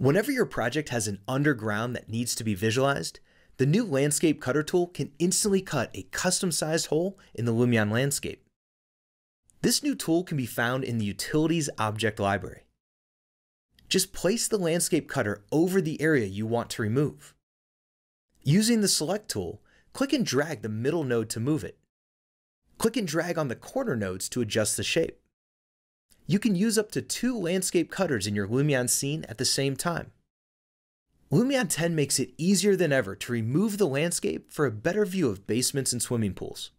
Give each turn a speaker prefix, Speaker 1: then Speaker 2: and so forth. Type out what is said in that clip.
Speaker 1: Whenever your project has an underground that needs to be visualized, the new Landscape Cutter tool can instantly cut a custom-sized hole in the Lumion landscape. This new tool can be found in the Utilities Object Library. Just place the Landscape Cutter over the area you want to remove. Using the Select tool, click and drag the middle node to move it. Click and drag on the corner nodes to adjust the shape. You can use up to two landscape cutters in your Lumion scene at the same time. Lumion 10 makes it easier than ever to remove the landscape for a better view of basements and swimming pools.